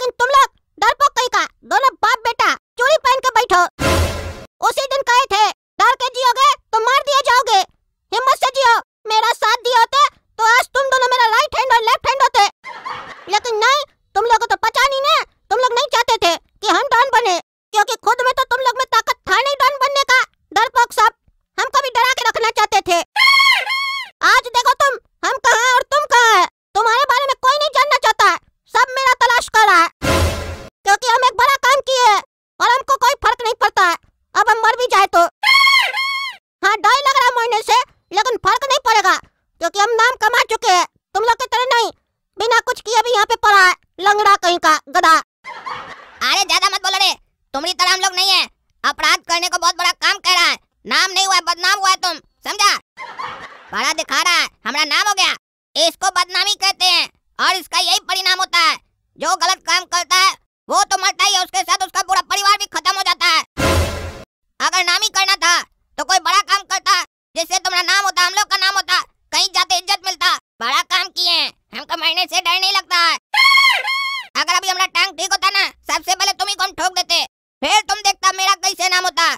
लेकिन तुम लोग डर डरपोक कहीं का? दोनों बाप बेटा चोरी पहन के बैठो। उसी दिन कहे थे डर के जियोगे तो मार दिए जाओगे। हिम्मत से जियो, मेरा साथ दिए होते तो आज तुम दोनों मेरा राइट हैंड और लेफ़्ट हैंड होते। लेकिन नहीं, तुम लोगों तो पता नहीं ना, तुम लोग नहीं चाहते थे कि हम डॉन बने, क्योंकि खुद में तो तुम लोग में ताकत था नहीं डॉन बनने का। डरपोक सब हम कभी डरा के रखना चाहते थे। बिना कुछ किए भी यहाँ पे पड़ा है? लंगड़ा कहीं का, गधा। अरे ज़्यादा मत बोलो रे, तुम्हारी तरह हम लोग नहीं है। अपराध करने को बहुत बड़ा काम कर रहा है। नाम नहीं हुआ बदनाम हुआ तुम, समझा? बड़ा दिखा रहा है, हमारा नाम हो गया। इसको बदनामी कहते हैं, और इसका यही परिणाम होता है। जो गलत काम करता है, वो तो मरता ही है, उसके साथ उसका पूरा परिवार भी खत्म हो जाता है। अगर नाम ही करना था तो कोई बड़ा काम करता जिससे तुम्हारा नाम होता हम लोग का नाम होता कहीं जाते इज़्ज़त मिलता बड़ा काम किए हैं हमको मरने से डर नहीं लगता है अगर अभी हमारा टांग ठीक होता ना सबसे पहले तुम ही को हम ठोक देते फिर तुम देखता मेरा कैसे नाम होता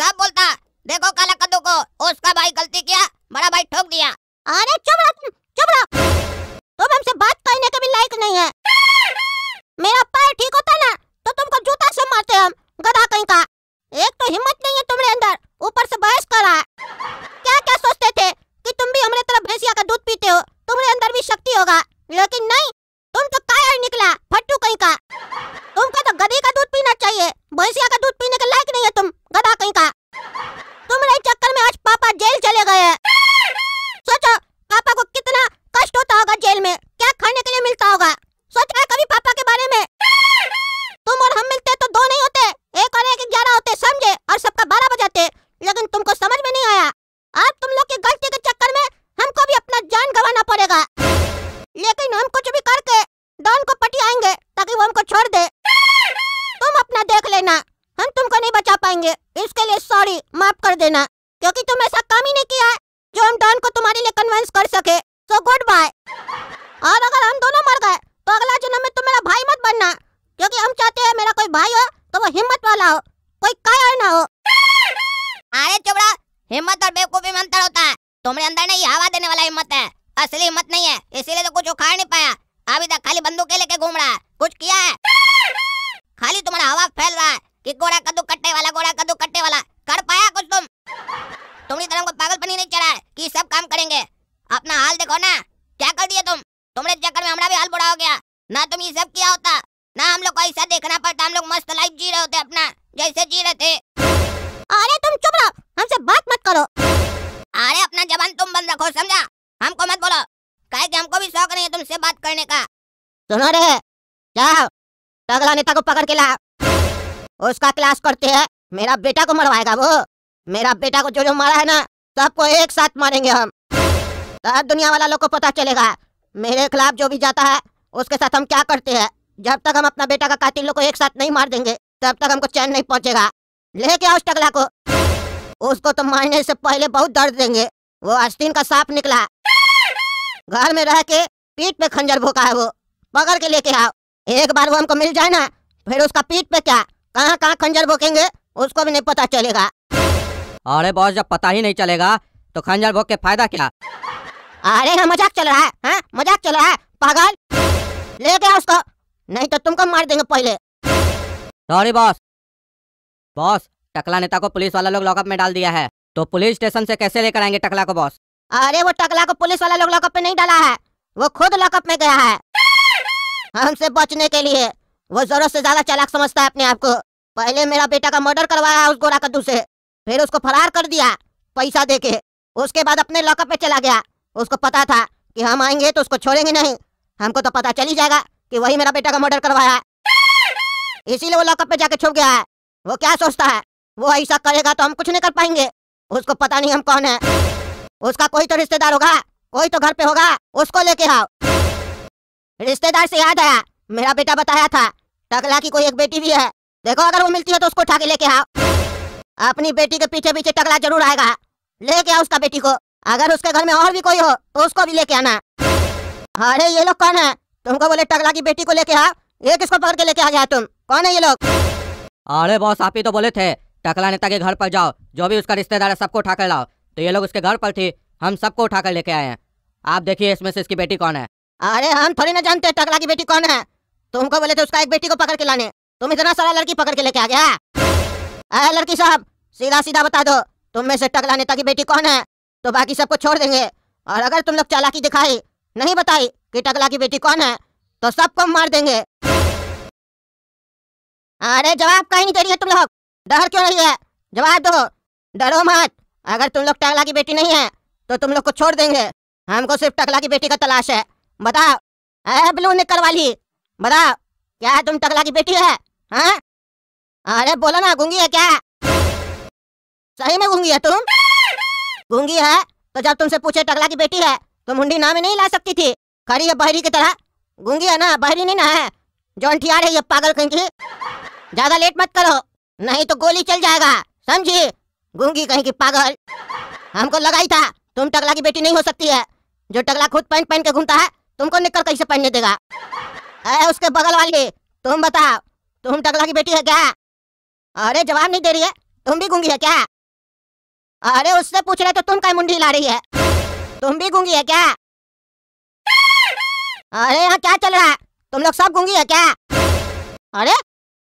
सब बोलता देखो काला कद्दू को उसका भाई गलती किया बड़ा भाई ठोक दिया अरे चुप रहो तुम चुप रहो तुम हमसे बात करने के भी लायक नहीं है मेरा पैर ठीक होता ना तो तुमको जूता से मारते हम गधा कहीं का एक तो हिम्मत नहीं है तुम्हारे अंदर ऊपर से बहस कर रहा है क्या क्या सोचते थे कि तुम भी हमारे तरह भैंसिया का दूध पीते हो तुम्हारे अंदर भी शक्ति होगा लेकिन नहीं तुम तो कायर निकला फट्टू कहीं का तुमको तो गधी का दूध पीना चाहिए भैंसिया का दूध पाएँगे इसके लिए सॉरी माफ़ कर देना, क्योंकि तुम ऐसा काम ही नहीं किया है जो हम डॉन को तुम्हारे लिए कन्विंस कर सके। सो गुड बाय और अगर हम दोनों मर गए तो अगला जन्म में तुम मेरा भाई मत बनना, क्योंकि हम चाहते हैं मेरा कोई भाई हो तो वो हिम्मत वाला हो, कोई कायर ना हो। अरे चुबड़ा हिम्मत और बेवकूफ़ी में अंतर होता है। तुम्हारे अंदर नहीं हवा देने वाला हिम्मत है, असली हिम्मत नहीं है, इसीलिए तो कुछ उखाड़ नहीं पाया। अभी तक खाली बंदूकें लेके घूम रहा है, कुछ किया है? खाली तुम्हारा हवा फैल रहा है कि गोड़ा कद्दू कट्टे वाला, गोड़ा कद्दू कट्टे वाला। कर पाया कुछ तुम? तुम्हारी तरह को पागलपनी नहीं है कि सब काम करेंगे। अपना हाल देखो ना। क्या कर दिया तुम? तुम्हारे चक्कर में हमारा भी हाल बुरा हो गया। ना तुम ये सब किया होता। ना हम लोग को ऐसा देखना पड़ता। हम लोग मस्त लाइफ जी रहे होते अपना, जैसे जी रहे थे। अरे तुम चुप रहो। हमसे बात मत करो। अरे अपना जबान तुम बंद रखो, समझा? हमको मत बोलो। कहे कि हमको भी शौक नहीं है तुमसे बात करने का। सुनो रे। जाओ। टगला नेता को पकड़ के ला उसका क्लास करते हैं। मेरा बेटा को मरवाएगा वो। मेरा बेटा को जो जो मारा है ना, सबको एक साथ मारेंगे हम। तब दुनिया वाला लोग को पता चलेगा, मेरे खिलाफ जो भी जाता है, उसके साथ हम क्या करते हैं? जब तक हम अपना बेटा का कातिल लोग को एक साथ नहीं मार देंगे, तब तक हमको चैन नहीं पहुंचेगा। लेके आओ उस टगला को? उसको तो मारने से पहले बहुत दर्द देंगे। वो आस्तीन का सांप निकला। घर में रह के पीठ पे खंजर भोका है वो। पकड़ के लेके आओ। एक बार वो हमको मिल जाए ना, फिर उसका पीठ पे क्या? कहाँ कहाँ खंजर भोकेंगे उसको भी नहीं पता चलेगा। अरे बॉस जब पता ही नहीं चलेगा तो खंजर भोग के फ़ायदा क्या? अरे हाँ मज़ाक चल रहा है हाँ? मज़ाक चल रहा है पागल। ले गया उसको नहीं तो तुमको मार देंगे पहले। सॉरी बॉस बॉस टकला नेता को पुलिस वाला लोग लॉकअप में डाल दिया है तो पुलिस स्टेशन से कैसे लेकर आएँगे टकला को बॉस अरे वो टकला को पुलिस वाला लोग लॉकअप में नहीं डाला है वो खुद लॉकअप में गया है हमसे बचने के लिए। वो ज़रूरत से ज़्यादा चालाक समझता है अपने आप को। पहले मेरा बेटा का मर्डर करवाया उस गोरा कद्दू से, फिर उसको फरार कर दिया, पैसा दे के उसके बाद अपने लॉकअप पे चला गया। उसको पता था कि हम आएँगे तो उसको छोड़ेंगे नहीं। हमको तो पता चल ही जाएगा कि वही मेरा बेटा का मर्डर करवाया इसीलिए वो लॉकअप में जाके छुप गया है। वो क्या सोचता है? वो ऐसा करेगा तो हम कुछ नहीं कर पाएँगे। उसको पता नहीं हम कौन है। उसका कोई तो रिश्तेदार होगा, कोई तो घर पे होगा, उसको लेके आओ। रिश्तेदार से याद आया, मेरा बेटा बताया था टकला की कोई एक बेटी भी है। देखो अगर वो मिलती है तो उसको उठा के लेके आओ। अपनी बेटी के पीछे पीछे टकला ज़रूर आएगा। लेके आओ उसका बेटी को। अगर उसके घर में और भी कोई हो तो उसको भी लेके आना। अरे ये लोग कौन है? तुमको बोले टकला की बेटी को लेके आओ। ये किसको पकड़ के लेके आ गया तुम? कौन है ये लोग? अरे बॉस आप ही तो बोले थे टकला नेता के घर पर जाओ। जो भी उसका रिश्तेदार है सबको उठा कर लाओ। तो ये लोग उसके घर पर थी हम सबको उठा कर लेके आए हैं। आप देखिए इसमें से इसकी बेटी कौन है? अरे हम थोड़ी ना जानते टकला की बेटी कौन है। तुमको बोले थे उसका एक बेटी को पकड़ के लाने। तुम इतना सारा लड़की पकड़ के लेके आ गया अरे लड़की साहब सीधा सीधा बता दो, तुम में से टकला नेता की बेटी कौन है? तो बाकी सबको छोड़ देंगे। और अगर तुम लोग चालाकी दिखाई नहीं बताई कि टकला की बेटी कौन है तो सबको मार देंगे। अरे जवाब कहीं नहीं दे रही है तुम लोग। डर क्यों रही है? जवाब दो। डरो मत। अगर तुम लोग टकला की बेटी नहीं है तो तुम लोग को छोड़ देंगे। हमको सिर्फ़ टकला की बेटी का तलाश है। बताओ। अरे ब्लू निकल वाली बताओ क्या है तुम टकला की बेटी है? हाँ? अरे बोलो ना, गूँगी है क्या? सही में गूँगी है तुम? गूँगी है? तो जब तुमसे पूछे टकला की बेटी है तो मुंडी नाम ही नहीं ला सकती थी? खड़ी है बहरी की तरह? गूँगी है ना, बहरी नहीं ना है? जो अंठिया रही है पागल कहीं की? ज़्यादा लेट मत करो, नहीं तो गोली चल जाएगा, समझी? गूँगी कहीं की पागल? हमको लगाई था, तुम टकला की बेटी नहीं हो सकती है। जो टकला खुद पहन पहन के घूमता है, तुमको निकल कहीं कैसे पहनने देगा? अरे उसके बगल वाली, तुम बताओ, तुम टकला की बेटी है क्या? अरे जवाब नहीं दे रही है, तुम भी गूँगी है क्या? अरे उससे पूछ रहे तो तुम काय मुंडी ला रही है, तुम भी गूँगी है क्या? अरे यहाँ क्या चल रहा है, तुम लोग सब गूँगी है क्या? अरे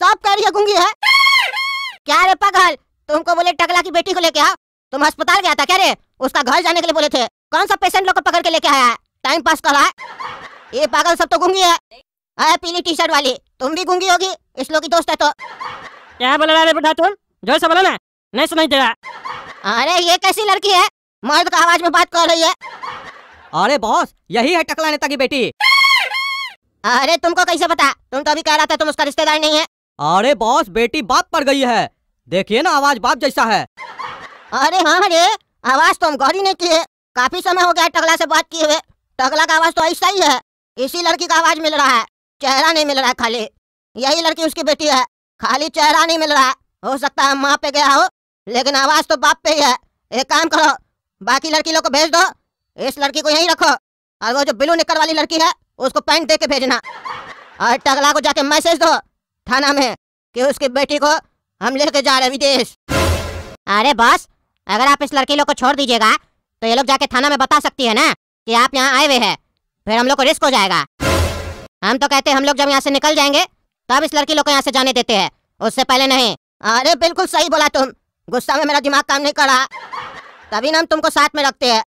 सब कह रही है गूँगी है। क्या रे पागल, तुमको बोले टकला की बेटी को लेके आओ, तुम अस्पताल गया था क्या रे? उसका घर जाने के लिए बोले थे, कौन सा पेशेंट लोग को पकड़ के लेके आया टाइम पास कर रहा है। ये पागल सब तो गूँगी है। अरे पीली टी शर्ट वाली। तुम भी गूँगी होगी इस लोग की दोस्त है तो। क्या बोल रहा है बेटा तुम? ज़ोर से बोलो ना। नहीं सुनाई दे रहा। अरे ये कैसी लड़की है? मर्द का आवाज़ में बात कर रही है। अरे बॉस यही है टकला नेता की बेटी। अरे तुमको कैसे पता? तुम तो अभी कह रहा था तुम उसका रिश्तेदार नहीं है। अरे बॉस बेटी बाप पर गई है। देखिए ना आवाज़ बाप जैसा है। अरे हाँ अरे आवाज़ तो हम गौर ही नहीं किए काफ़ी समय हो गया है टकला से बात किए हुए। टकला का आवाज़ तो ऐसा ही है। इसी लड़की का आवाज़ मिल रहा है। चेहरा नहीं मिल रहा है खाली। यही लड़की उसकी बेटी है। खाली चेहरा नहीं मिल रहा। हो सकता है माँ पे गया हो, लेकिन आवाज़ तो बाप पे ही है। एक काम करो, बाकी लड़की लोग को भेज दो। इस लड़की को यहीं रखो। और वो जो ब्लू निकर वाली लड़की है, उसको पैंट दे के भेजना। और टगला को जाके मैसेज दो थाना में कि उसकी बेटी को हम लेके जा रहे हैं विदेश। अरे बॉस, अगर आप इस लड़की लोग को छोड़ दीजिएगा तो ये लोग जाके थाना में बता सकती है ना कि आप यहाँ आए हुए हैं। फिर हम लोग को रिस्क हो जाएगा। हम तो कहते हैं हम लोग जब यहाँ से निकल जाएँगे तब इस लड़की लोग को यहाँ से जाने देते हैं। उससे पहले नहीं। अरे बिल्कुल सही बोला तुम। गुस्सा में मेरा दिमाग काम नहीं कर रहा। तभी ना हम तुमको साथ में रखते हैं।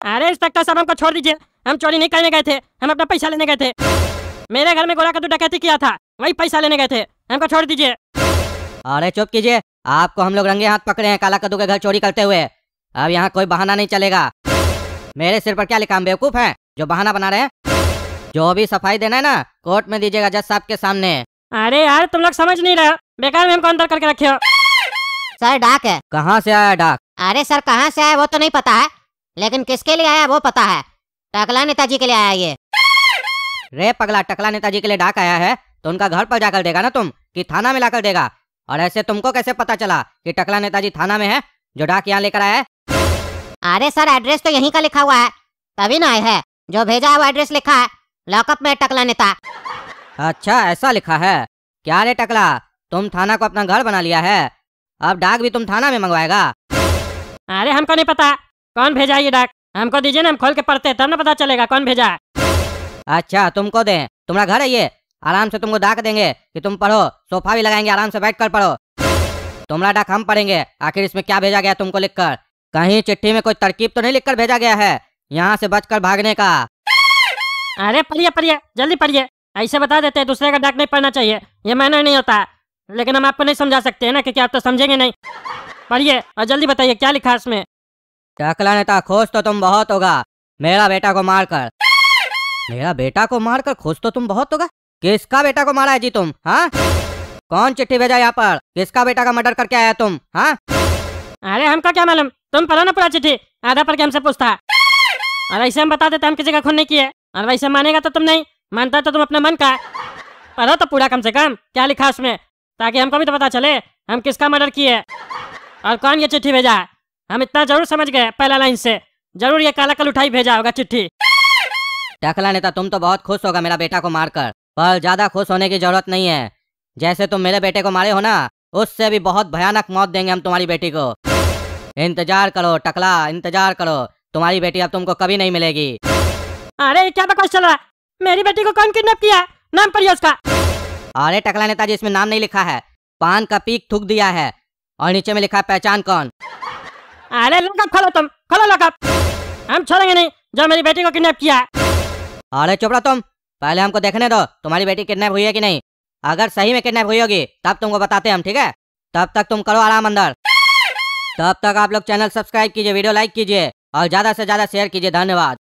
अरे इस तक का सब हमको छोड़ दीजिए। हम चोरी नहीं करने गए थे। हम अपना पैसा लेने गए थे। मेरे घर में गोला कद्दू डकैती किया था। वही पैसा लेने गए थे। हमको छोड़ दीजिए। अरे चुप कीजिए। आपको हम लोग रंगे हाथ पकड़े हैं काला कद्दू के घर चोरी करते हुए। अब यहाँ कोई बहाना नहीं चलेगा। मेरे सिर पर क्या लिखा हम बेवकूफ़ हैं? जो बहाना बना रहे हैं? जो भी सफ़ाई देना है ना कोर्ट में दीजिएगा जज साहब के सामने। अरे यार तुम लोग समझ नहीं रहे। बेकार में हमको अंदर करके रखे हो। सर डाक है। कहाँ से आया डाक? अरे सर कहाँ से आया वो तो नहीं पता है। लेकिन किसके लिए आया वो पता है। टकला नेताजी के लिए आया ये। रे पगला टकला नेताजी के लिए डाक आया है? तो उनका घर पर जाकर देगा ना तुम कि थाना में लाकर देगा। और ऐसे तुमको कैसे पता चला कि टकला नेताजी थाना में है जो डाक यहाँ लेकर आया है? अरे सर एड्रेस तो यहीं का लिखा हुआ है। तभी ना आए है। जो भेजा है वो एड्रेस लिखा है। लॉकअप में टकला नेता। अच्छा ऐसा लिखा है। क्या रे टकला? तुम थाना को अपना घर बना लिया है। अब डाक भी तुम थाना में मंगवाएगा। अरे हमको नहीं पता। कौन भेजा ये डाक? हमको दीजिए ना हम खोल के पढ़ते तब ना पता चलेगा कौन भेजा अच्छा तुमको दे। तुम्हारा घर है ये। आराम से तुमको डाक देंगे कि तुम पढ़ो। सोफा भी लगाएँगे आराम से बैठ कर पढ़ो। तुम्हारा डाक हम पढ़ेंगे। आखिर इसमें क्या भेजा गया तुमको लिखकर? कहीं चिट्ठी में कोई तरकीब तो नहीं लिखकर भेजा गया है? यहाँ से बचकर भागने का। अरे पढ़िए पढ़िए जल्दी पढ़िए। ऐसे बता देते हैं दूसरे का डाक नहीं पढ़ना चाहिए। ये मैंने नहीं होता। लेकिन हम आपको नहीं समझा सकते हैं ना क्योंकि आप तो समझेंगे नहीं। पढ़िए और जल्दी बताइए क्या लिखा है इसमें टकला नेता खोज तो तुम बहुत होगा। मेरा बेटा को मारकर। मेरा बेटा को मारकर खोज तो तुम बहुत होगा? किसका बेटा को मारा है जी तुम हाँ? कौन चिट्ठी भेजा यहाँ पर? किसका बेटा का मर्डर करके आया तुम हाँ? अरे हमको क्या मालूम? तुम पढ़ो ना पूरा चिट्ठी। आधा पढ़ के हमसे पूछता। और ऐसे हम बता देते हम किसी का खून नहीं किए। और वैसे मानेगा तो तुम नहीं, मानता तो तुम अपने मन का। पढ़ो तो पूरा कम से कम, क्या लिखा उसमें, ताकि हमको भी तो पता चले, हम किसका मर्डर किए। और कौन ये चिट्ठी भेजा? हम इतना ज़रूर समझ गए पहला लाइन से। ज़रूर ये काला कल उठाई भेजा होगा चिट्ठी। टकला नेता, तुम तो बहुत खुश होगा मेरा बेटा को मारकर। पर ज़्यादा खुश होने की ज़रूरत नहीं है। जैसे तुम मेरे बेटे को मारे हो ना, उससे भी बहुत भयानक मौत देंगे हम तुम्हारी बेटी को। इंतज़ार करो, टकला, इंतज़ार करो। तुम्हारी बेटी अब तुमको कभी नहीं मिलेगी। अरे क्या बकवास चल रहा है? मेरी बेटी को कौन किडनैप किया? नाम पढ़िए उसका। अरे टकला नेताजी इसमें नाम नहीं लिखा है। पान का पीक थूक दिया है। और नीचे में लिखा है पहचान कौन? अरे लॉकअप खोलो तुम। खोलो लॉकअप। हम छोड़ेंगे नहीं जो मेरी बेटी को किडनैप किया। अरे चुप रहो तुम। पहले हमको देखने दो तुम्हारी बेटी किडनैप हुई है कि नहीं। अगर सही में किडनैप हुई होगी तब तुमको बताते हम ठीक है? तब तक तुम करो आराम अंदर। तब तक आप लोग चैनल सब्सक्राइब कीजिए वीडियो लाइक कीजिए और ज़्यादा से ज़्यादा शेयर कीजिए धन्यवाद।